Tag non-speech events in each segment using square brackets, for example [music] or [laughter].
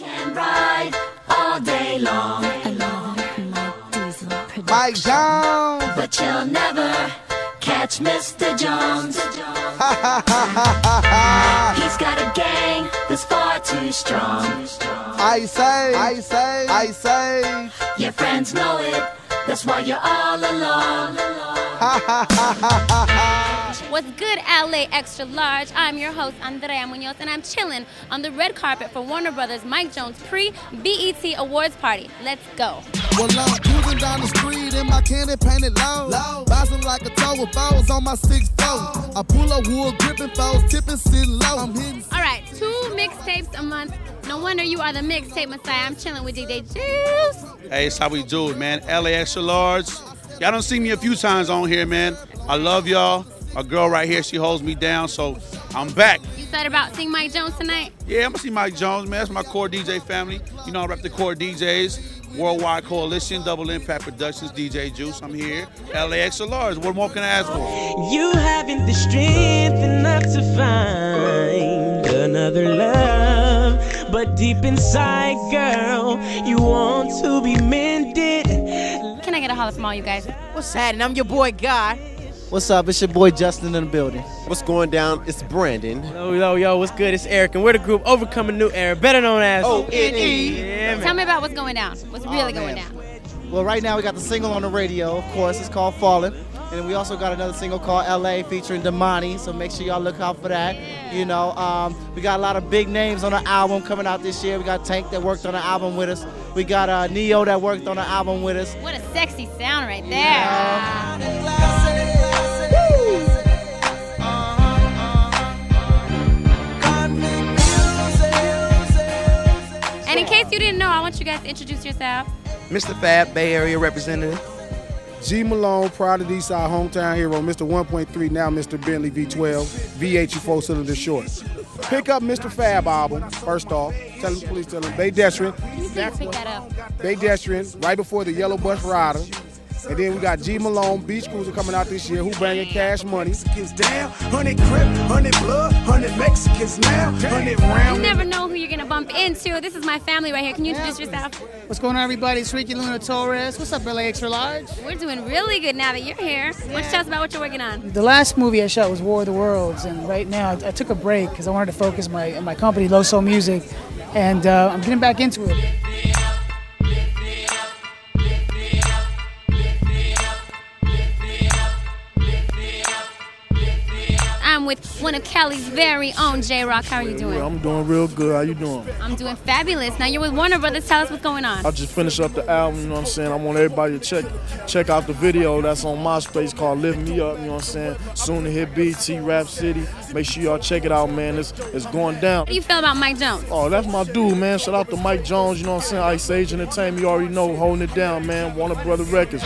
Can ride all day long. Along Mike Diesel production. Mike Jones. But you'll never catch Mr. Jones. [laughs] He's got a gang that's far too strong. I say, I say, I say. Your friends know it, that's why you're all alone. [laughs] What's good, LA Extra Large? I'm your host, Andrea Muñoz, and I'm chilling on the red carpet for Warner Brothers Mike Jones pre BET Awards party. Let's go. Well, I'm cruising down the street in my candy painted low. Bouncing like a toe with foes on my six flow. I pull up wood, gripping foes, tipping, sitting low. I'm hitting. All right, two mixtapes a month. No wonder you are the mixtape messiah. I'm chilling with DJ Juice. Hey, it's how we do it, man. LA Extra Large. Y'all done seen me a few times on here, man. I love y'all. A girl right here, she holds me down, so I'm back. You said about seeing Mike Jones tonight? Yeah, I'm gonna see Mike Jones, man. That's my core DJ family. You know, I rep the core DJs, Worldwide Coalition, Double Impact Productions, DJ Juice. I'm here. LA Extra What more can I ask for? You haven't the strength enough to find another love. But deep inside, girl, you want to be mended. Can I get a holler from all you guys? What's happening? I'm your boy Guy. What's up? It's your boy Justin in the building. What's going down? It's Brandon. Yo, yo, yo, what's good? It's Eric, and we're the group Overcoming New Era, better known as O.N.E.. Yeah, man. Tell me about what's going down. What's really Oh, going down? Well, right now we got the single on the radio, of course. It's called Fallen. And we also got another single called LA featuring Damani, so make sure y'all look out for that. You know, um, we got a lot of big names on the album coming out this year. We got Tank that worked on the album with us. We got uh, Ne-Yo that worked on the album with us. What a sexy sound right there. And in case you didn't know, I want you guys to introduce yourself. Mistah FAB, Bay Area representative. G Malone, proud of the Eastside hometown hero, Mr. 1.3, now Mr. Bentley V12, V8 four cylinder short. Pick up Mistah FAB album, first off. Tell him, please tell him. Baydestrian, Can you please pick that up? Baydestrian, right before the Yellow Bus Rider. And then we got G Malone, Beach Cruiser coming out this year, who bringing cash money. Mexicans down, 100 crip, 100 blood, 100 Mexicans now, 100 You never know who you're gonna bump into. This is my family right here. Can you introduce yourself? What's going on, everybody? It's Ricky Luna Torres. What's up, LA Extra Large? We're doing really good now that you're here. Why don't tell us about what you're working on? The last movie I shot was War of the Worlds, and right now I, I took a break because I wanted to focus my my company, Low Soul Music, and uh, I'm getting back into it. I'm with one of Cali's very own J Rock. How are you doing? I'm doing real good. How you doing? I'm doing fabulous. Now you're with Warner Brothers. Tell us what's going on. I just finished up the album, you know what I'm saying? I want everybody to check check out the video that's on MySpace called Lift Me Up, you know what I'm saying? Soon to hit BT Rap City. Make sure y'all check it out, man. It's it's going down. How do you feel about Mike Jones? Oh, that's my dude, man. Shout out to Mike Jones, you know what I'm saying? Ice Age Entertainment, you already know, holding it down, man. Warner Brother Records.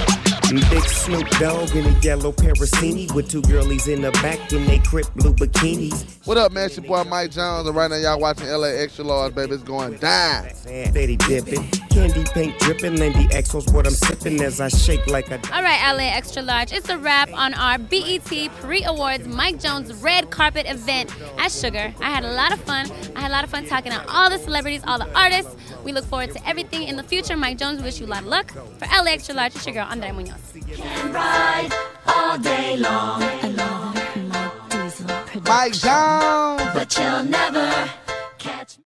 Big Snoop Dogg in a yellow Parasini with two girlies in the back in they crip blue bikinis. What up, man? It's your boy Mike Jones, and right now y'all watching LA Extra Large, baby. It's going down. Steady dipping, candy paint dripping. Lindy Exos what I'm sipping as I shake like a. All right, LA Extra Large. It's a wrap on our BET pre-awards Mike Jones red carpet event at Sugar. I had a lot of fun. I had a lot of fun talking to all the celebrities, all the artists. We look forward to everything in the future. Mike Jones, we wish you a lot of luck. For LA Extra Large, it's your girl, Andrea Muñoz. Can ride all day long. Along Mike Diesel production. Mike Jones. But you'll never